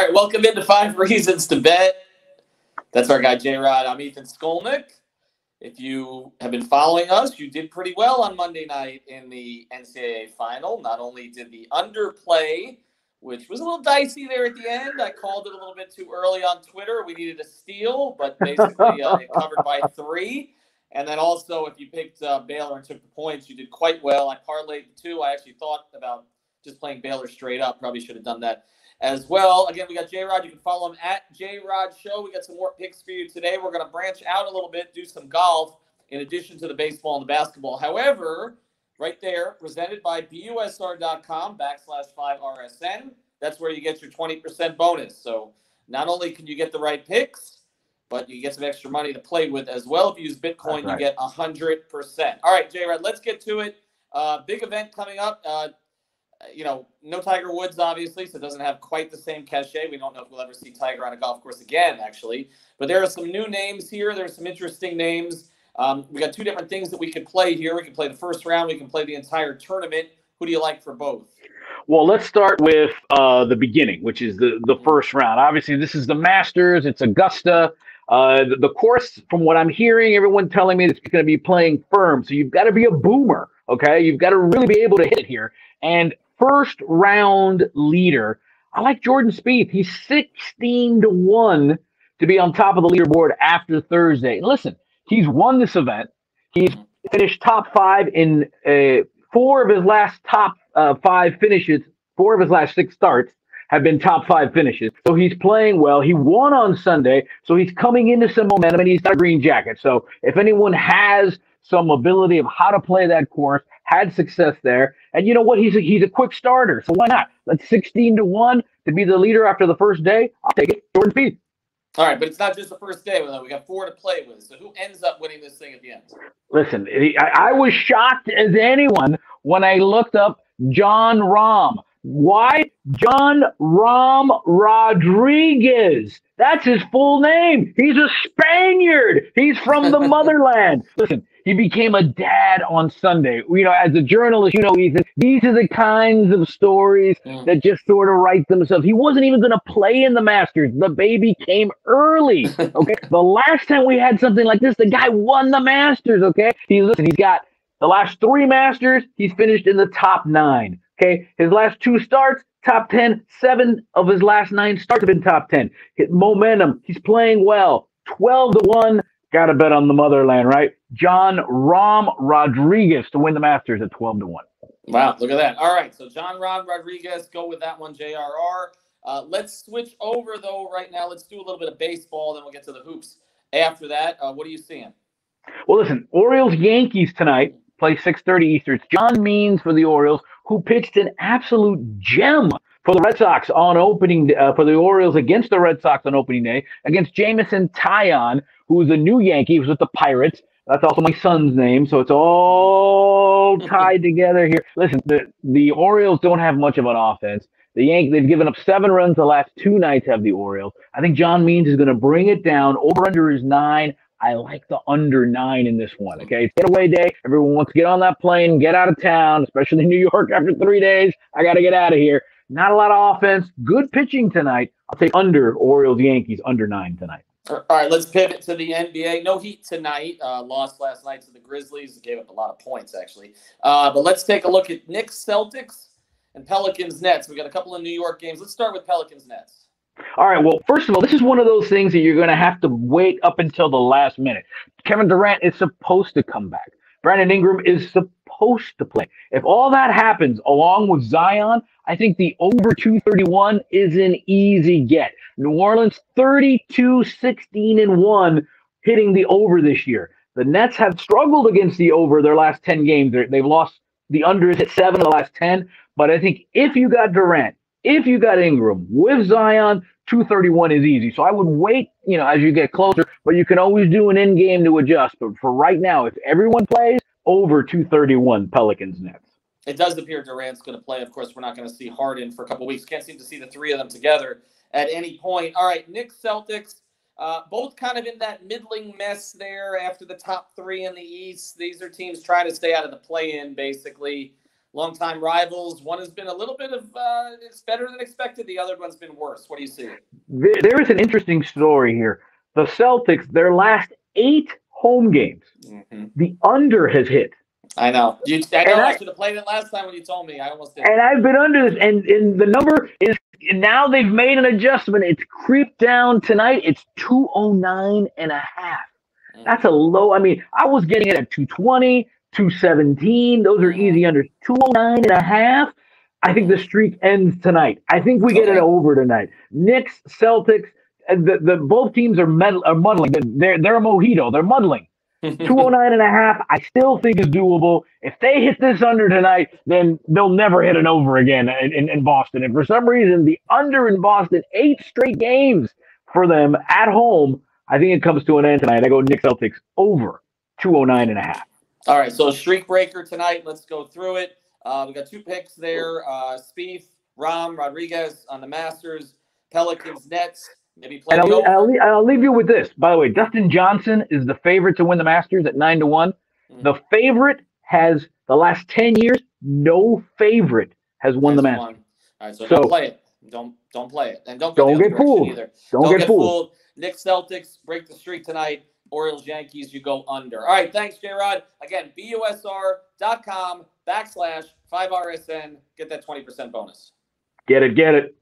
right, welcome into Five Reasons to Bet. That's our guy J Rod. I'm Ethan Skolnick. If you have been following us, you did pretty well on Monday night in the NCAA final. Not only did the underplay, which was a little dicey there at the end, I called it a little bit too early on Twitter. We needed a steal, but basically uh, it covered by three. And then also, if you picked uh, Baylor and took the points, you did quite well. I parlayed the two. I actually thought about just playing Baylor straight up. Probably should have done that as well. Again, we got J Rod. You can follow him at J Rod Show. We got some more picks for you today. We're going to branch out a little bit, do some golf in addition to the baseball and the basketball. However, right there, presented by BUSR.com backslash 5RSN. That's where you get your 20% bonus. So not only can you get the right picks, but you get some extra money to play with as well. If you use Bitcoin, right. you get 100%. All right, J Rod, let's get to it. Uh, big event coming up. Uh, you know, no Tiger Woods, obviously, so it doesn't have quite the same cachet. We don't know if we'll ever see Tiger on a golf course again, actually. But there are some new names here. There's some interesting names. Um, we got two different things that we could play here. We can play the first round. We can play the entire tournament. Who do you like for both? Well, let's start with uh, the beginning, which is the, the first round. Obviously, this is the Masters. It's Augusta. Uh, the, the, course, from what I'm hearing, everyone telling me it's going to be playing firm. So you've got to be a boomer, okay? You've got to really be able to hit it here. And first round leader. I like Jordan Spieth. He's 16 to 1 to be on top of the leaderboard after Thursday. And listen, he's won this event. He's finished top five in uh, four of his last top uh, five finishes, four of his last six starts have been top five finishes. So he's playing well. He won on Sunday. So he's coming into some momentum and he's got a green jacket. So if anyone has some ability of how to play that course, had success there. And you know what? He's a, he's a quick starter, so why not? That's 16 to 1 to be the leader after the first day. I'll take it. Jordan Spieth. All right, but it's not just the first day. We got four to play with. So who ends up winning this thing at the end? Listen, I, I was shocked as anyone when I looked up Jon Rahm. Why? Jon Rahm Rodriguez. That's his full name. He's a Spaniard. He's from the motherland. Listen, he became a dad on Sunday. You know, as a journalist, you know, Ethan, these are the kinds of stories mm. that just sort of write themselves. He wasn't even going to play in the Masters. The baby came early. Okay. the last time we had something like this, the guy won the Masters. Okay. He listen, he's got the last three Masters, he's finished in the top nine. Okay. His last two starts, top 10. Seven of his last nine starts have been top 10. Hit momentum. He's playing well. 12 to 1 Got to bet on the motherland, right? Jon Rahm Rodriguez to win the Masters at 12 to 1. Wow, look at that. All right, so Jon Rahm Rodriguez, go with that one, JRR. Uh, let's switch over, though, right now. Let's do a little bit of baseball, then we'll get to the hoops after that. Uh, what are you seeing? Well, listen, Orioles Yankees tonight play 6:30 Eastern. It's John Means for the Orioles, who pitched an absolute gem for the Red Sox on opening uh, for the Orioles against the Red Sox on opening day against Jameson Taillon, who's a new Yankee, who's with the Pirates. That's also my son's name, so it's all tied together here. Listen, the the Orioles don't have much of an offense. The Yankees they've given up seven runs the last two nights. Have the Orioles? I think John Means is going to bring it down. Over under is nine. I like the under nine in this one. Okay, it's getaway day. Everyone wants to get on that plane, get out of town, especially New York after three days. I got to get out of here. Not a lot of offense. Good pitching tonight. I'll take under Orioles Yankees under nine tonight. All right, let's pivot to the NBA. No Heat tonight. Uh, lost last night to the Grizzlies. Gave up a lot of points, actually. Uh, but let's take a look at Knicks, Celtics, and Pelicans, Nets. We got a couple of New York games. Let's start with Pelicans, Nets. All right. Well, first of all, this is one of those things that you're going to have to wait up until the last minute. Kevin Durant is supposed to come back. Brandon Ingram is supposed to play. If all that happens along with Zion, I think the over 231 is an easy get. New Orleans 32 16 and 1 hitting the over this year. The Nets have struggled against the over their last 10 games. they they've lost the under at seven of the last 10. But I think if you got Durant, if you got Ingram with Zion, 231 is easy. So I would wait, you know, as you get closer, but you can always do an in game to adjust. But for right now, if everyone plays over 231 Pelicans Nets. It does appear Durant's going to play. Of course, we're not going to see Harden for a couple weeks. Can't seem to see the three of them together at any point. All right, Knicks Celtics, uh, both kind of in that middling mess there after the top three in the East. These are teams trying to stay out of the play in, basically. longtime rivals. One has been a little bit of uh, it's better than expected. The other one's been worse. What do you see? There, there is an interesting story here. The Celtics, their last eight home games, mm-hmm. the under has hit. I know. You, I know. I, I, should have played it last time when you told me. I almost did. And I've been under this, and, and the number is now they've made an adjustment. It's creeped down tonight. It's 209 and a half. Mm. That's a low. I mean, I was getting it at 220, 217. Those are easy mm. under 209 and a half. I think the streak ends tonight. I think we get okay. it over tonight. Knicks, Celtics, the, the both teams are, med- are muddling. They're they're a mojito. They're muddling. 209 and a half, I still think is doable. If they hit this under tonight, then they'll never hit an over again in, in, in, Boston. And for some reason, the under in Boston, eight straight games for them at home, I think it comes to an end tonight. I go Knicks Celtics over 209 and a half. All right, so streak breaker tonight. Let's go through it. Uh, we got two picks there. Uh, Spieth, Rahm, Rodriguez on the Masters, Pelicans, Nets. Maybe play. And I'll, I'll, I'll, leave you with this. By the way, Dustin Johnson is the favorite to win the Masters at nine to one. Mm-hmm. The favorite has the last ten years. No favorite has won the Masters. Won. All right, so, so, don't play it. Don't don't play it, and don't don't get fooled either. Don't, don't get, get fooled. Knicks Celtics break the streak tonight. Orioles Yankees, you go under. All right, thanks, J Rod. Again, busr.com backslash 5RSN. Get that 20% bonus. Get it, get it.